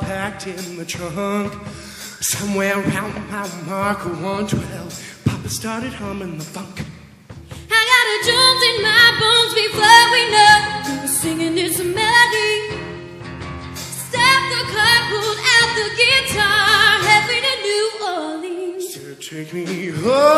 packed in the trunk. Somewhere around mile marker 112, Papa started humming the funk. I got a jolt in my bones before we know we were singing this melody. Step the car, pulled out the guitar, heading to New Orleans. Said, Take me home.